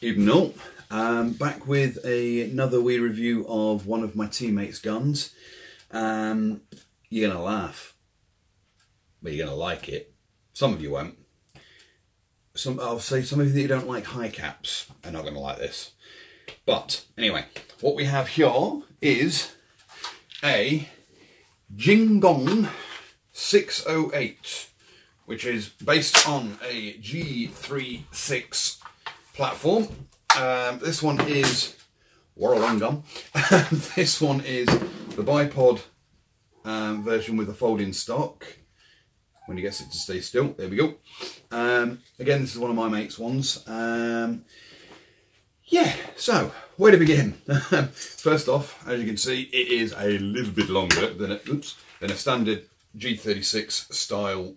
Evening all. Um, back with a, another wee review of one of my teammates' guns. Um, you're going to laugh, but you're going to like it. Some of you won't. Some, I'll say some of you that don't like high caps are not going to like this. But anyway, what we have here is a Jing Gong 608, which is based on a G36 platform. Um, this one is Warrowang gun. this one is the bipod um, version with a folding stock. When he gets it to stay still, there we go. Um, again, this is one of my mates' ones. Um, yeah, so where to begin? First off, as you can see, it is a little bit longer than a, oops, than a standard G36 style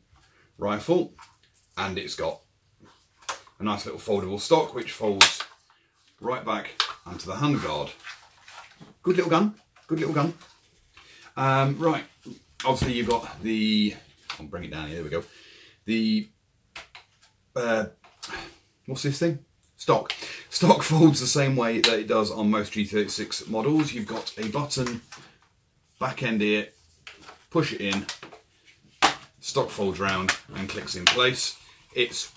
rifle, and it's got a nice little foldable stock which folds right back onto the handguard. Good little gun, good little gun. Um, right, obviously you've got the, I'll bring it down here, there we go. The, uh, what's this thing? Stock. Stock folds the same way that it does on most G36 models. You've got a button, back end here, push it in, stock folds round and clicks in place. It's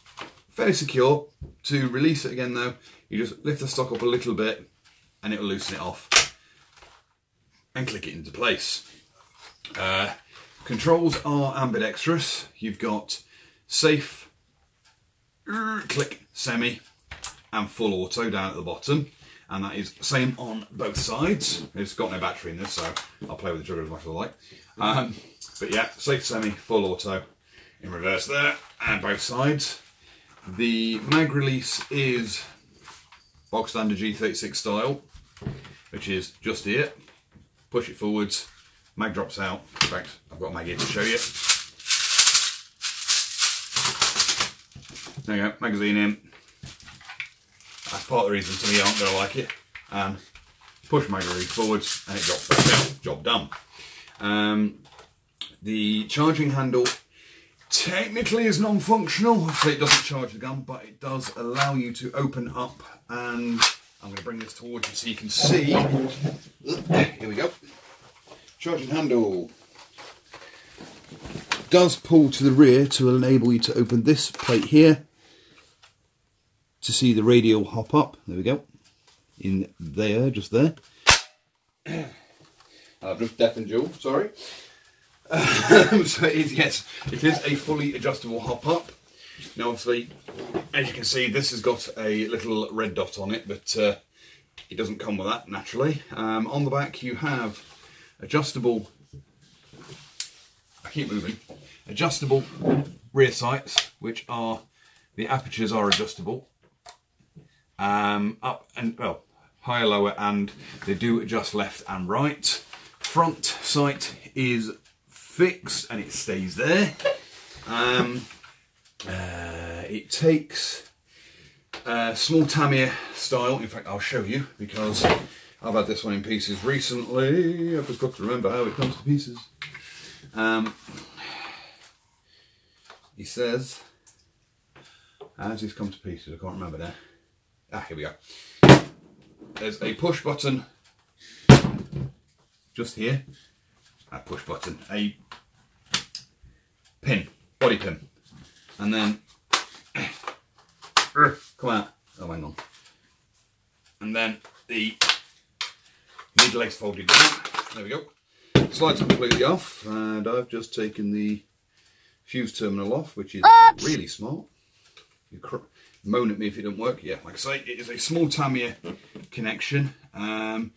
fairly secure. To release it again though, you just lift the stock up a little bit and it'll loosen it off and click it into place. Uh, controls are ambidextrous. You've got safe, click, semi and full auto down at the bottom and that is same on both sides. It's got no battery in this so I'll play with the trigger as much as I like. Um, but yeah, safe semi, full auto in reverse there and both sides. The mag release is box standard G36 style, which is just here. Push it forwards, mag drops out. In fact, I've got a mag here to show you. There you go, magazine in. That's part of the reason some of you aren't going to like it. And push mag release forwards and it drops back down. Job done. Um, the charging handle technically is non-functional, so it doesn't charge the gun, but it does allow you to open up and I'm going to bring this towards you so you can see. Here we go. Charging handle does pull to the rear to enable you to open this plate here to see the radial hop up. There we go. In there, just there. I've just deafened you, sorry. Um, so it is, yes, it is a fully adjustable hop up. Now obviously, as you can see, this has got a little red dot on it, but uh, it doesn't come with that naturally. Um, on the back you have adjustable, I keep moving, adjustable rear sights, which are, the apertures are adjustable. Um, up and, well, higher, lower, and they do adjust left and right. Front sight is fixed and it stays there. Um, uh, it takes uh, small Tamiya style. In fact, I'll show you because I've had this one in pieces recently. I've just got to remember how it comes to pieces. Um, he says, does this come to pieces? I can't remember now. Ah, here we go. There's a push button just here a push button, a pin, body pin, and then come out. Oh, hang on. And then the mid legs folded down. There we go. Slides completely off, and I've just taken the fuse terminal off, which is Oops. really smart. You moan at me if it doesn't work. Yeah, like I say, it is a small Tamiya connection. Um,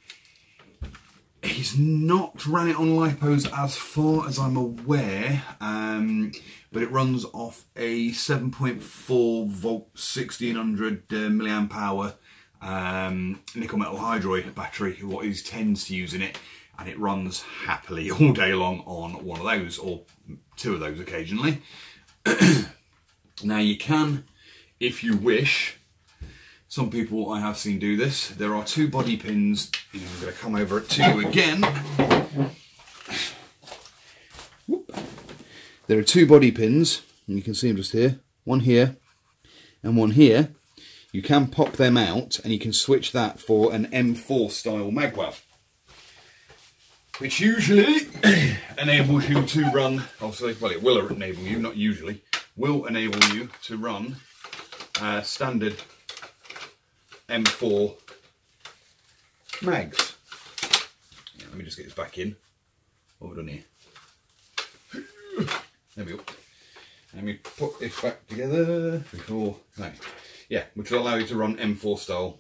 He's not ran it on lipos as far as I'm aware, um, but it runs off a 7.4 volt 1600 uh, milliamp hour um, nickel metal hydride battery, what he tends to use in it, and it runs happily all day long on one of those, or two of those occasionally. now you can, if you wish, some people I have seen do this. There are two body pins. I'm going to come over to you again. There are two body pins, and you can see them just here. One here, and one here. you can pop them out and you can switch that for an M4 style magwell. Which usually enables you to run, obviously, well it will enable you, not usually, will enable you to run uh, standard M4 mags. Yeah, let me just get this back in. What have we done here? There we go. Let me put this back together before, right. yeah, which will allow you to run M4 style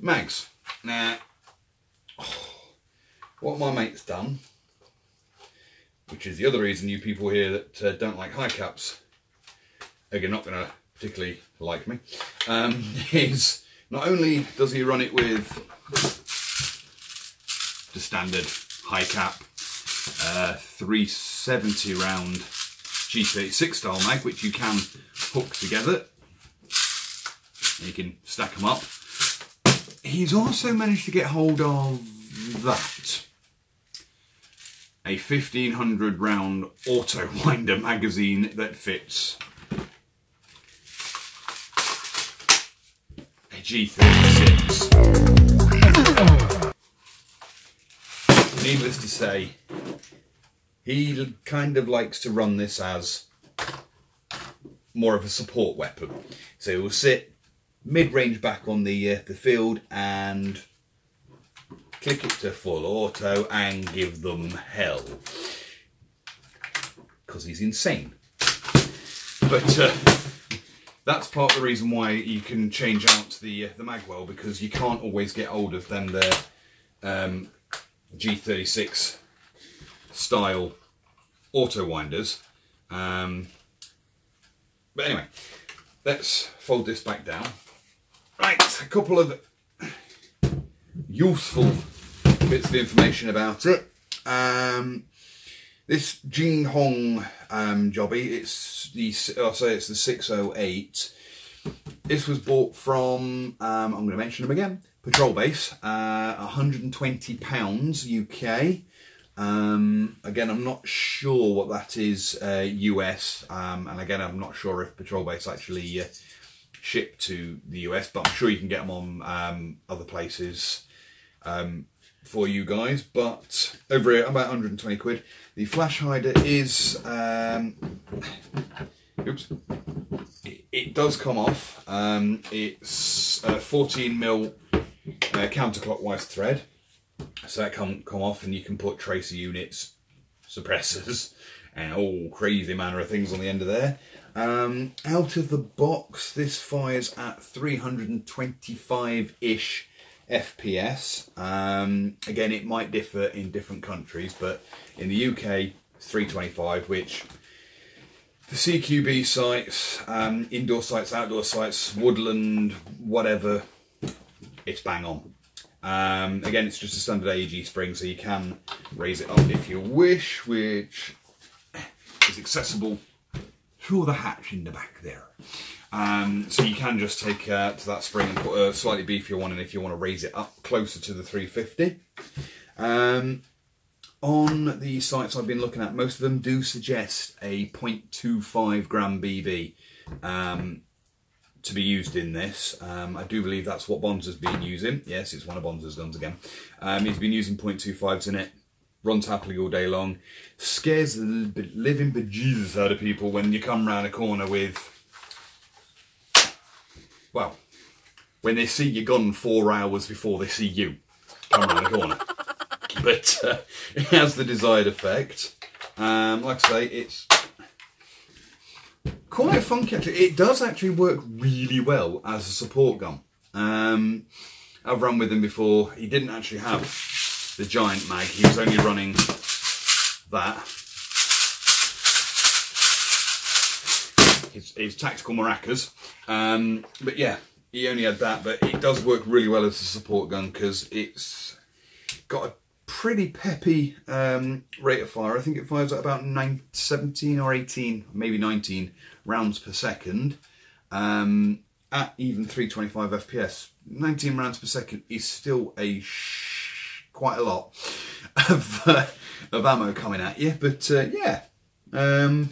mags. Now, oh, what my mate's done, which is the other reason you people here that uh, don't like high caps are not going to particularly like me, um, is not only does he run it with the standard high cap uh, 370 round G36 style mag, which you can hook together. You can stack them up. He's also managed to get hold of that. A 1500 round auto winder magazine that fits G36. Needless to say, he kind of likes to run this as more of a support weapon. So he will sit mid-range back on the uh, the field and click it to full auto and give them hell because he's insane. But uh, that's part of the reason why you can change out the uh, the magwell because you can't always get hold of them there um, G36 style auto winders. Um, but anyway, let's fold this back down. Right, a couple of useful bits of information about it. Um, this Jing Gong um, jobby, it's the I'll say it's the 608. This was bought from um, I'm going to mention them again. Patrol Base, uh, 120 pounds UK. Um, again, I'm not sure what that is uh, US, um, and again, I'm not sure if Patrol Base actually uh, ship to the US, but I'm sure you can get them on um, other places um, for you guys. But over here, about 120 quid. The flash hider is, um, oops, it, it, does come off. Um, it's a 14 mil uh, counterclockwise thread. So that can come off and you can put tracer units, suppressors, and all crazy manner of things on the end of there. Um, out of the box, this fires at 325-ish FPS. Um, again, it might differ in different countries, but in the UK, 325, which the CQB sites, um, indoor sites, outdoor sites, woodland, whatever, it's bang on. Um, again, it's just a standard AEG spring, so you can raise it up if you wish, which is accessible through the hatch in the back there. Um, so you can just take uh, to that spring and put a slightly beefier one in if you want to raise it up closer to the 350. Um, on the sites I've been looking at, most of them do suggest a 0.25 gram BB. Um, to be used in this. Um, I do believe that's what Bonza's been using. Yes, it's one of Bonza's guns again. Um, he's been using 0.25s in it. Runs happily all day long. Scares the living bejesus out of people when you come round a corner with... Well, when they see your gun four hours before they see you come round the corner. But uh, it has the desired effect. Um, like I say, it's quite a funky actually. It does actually work really well as a support gun. Um, I've run with him before. He didn't actually have the giant mag. He was only running that. His, his tactical maracas. Um, but yeah, he only had that. But it does work really well as a support gun because it's got a pretty peppy um, rate of fire. I think it fires at about nine, 17 or 18, maybe 19 rounds per second um, at even 325 FPS. 19 rounds per second is still a quite a lot of, uh, of ammo coming at you, but uh, yeah, um,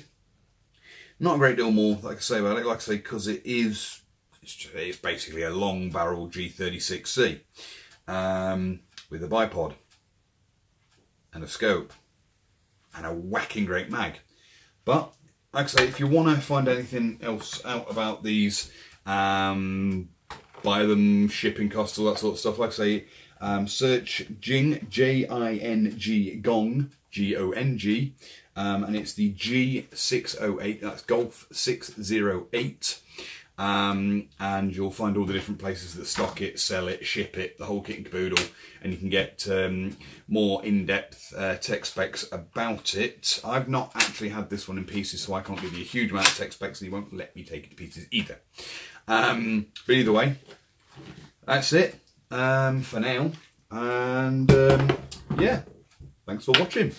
not a great deal more, like I say about it, like I say, because it is It's, it's basically a long barrel G36C um, with a bipod and a scope and a whacking great mag. But like I say, if you want to find anything else out about these, um, buy them, shipping costs, all that sort of stuff, like I say, um, search Jing, J-I-N-G, Gong, G-O-N-G, um, and it's the G608, that's Golf 608. Um, and you'll find all the different places that stock it, sell it, ship it, the whole kit and caboodle, and you can get um, more in-depth uh, tech specs about it. I've not actually had this one in pieces, so I can't give you a huge amount of tech specs, and he won't let me take it to pieces either. Um, but either way, that's it um, for now, and um, yeah, thanks for watching.